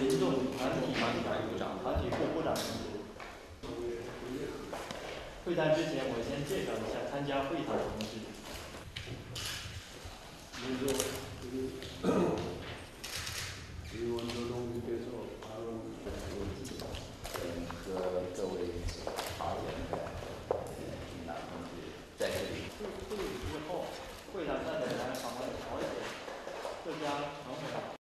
群众团体团体、团体副部长。会谈之前，我先介绍一下参加会谈的同志。各位，